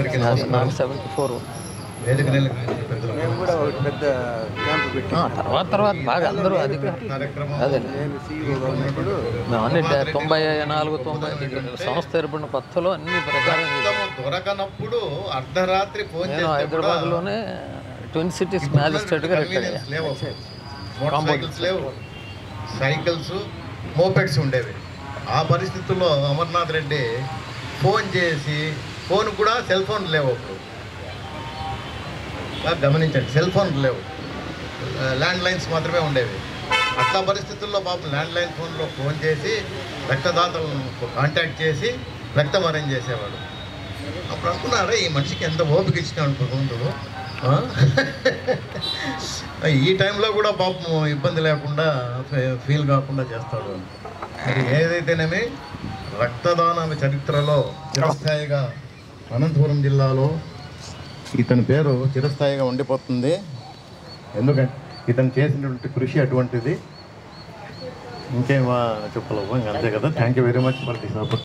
అందరికీ నమస్కారం. Seventy four. వేదిక మేము కూడా పెద్ద క్యాంప్ పెట్టి. తర్వాత తర్వాత బాగా అందరూ అదే మేము అన్ని డా- తొంభై నాలుగు తొంభై సంస్థ ఏర్పడిన కొత్తలో అన్ని ప్రకారం దొరకనప్పుడు అర్ధరాత్రి ఫోన్ నేను హైదరాబాద్లోనే ట్విన్ సిటీస్ మ్యాజిస్ట్రేట్గా రిటైర్ అయ్యా. కన్వీనియన్స్ లేవు. మోటార్ సైకిల్స్ లేవు. సైకిల్స్ మోపెడ్స్ ఉండేవి. ఆ పరిస్థితుల్లో అమర్నాథ్ రెడ్డి ఫోన్ చేసి ఫోన్ కూడా సెల్ ఫోన్ లేవు అప్పుడు. బాగా గమనించండి సెల్ ఫోన్ లేవు. ల్యాండ్ లైన్స్ మాత్రమే ఉండేవి. అట్లా పరిస్థితుల్లో పాపం ల్యాండ్ లైన్ ఫోన్లో ఫోన్ చేసి రక్తదాతలను కాంటాక్ట్ చేసి రక్తం అరేంజ్ చేసేవాడు. అప్పుడు అనుకున్నారే ఈ మనిషికి ఎంత ఓపిక ఇచ్చినాడు భగవంతుడు ఈ టైంలో కూడా పాపం ఇబ్బంది లేకుండా ఫీల్ కాకుండా చేస్తాడు. మరి ఏదైతేనేమి రక్తదాన చరిత్రలో చిరస్థాయిగా అనంతపురం జిల్లాలో ఇతని పేరు చిరస్థాయిగా ఉండిపోతుంది. ఎందుకంటే ఇతను చేసినటువంటి కృషి అటువంటిది. ఇంకేం చెప్పలేము. అంతే కదా. Thank you very much for this opportunity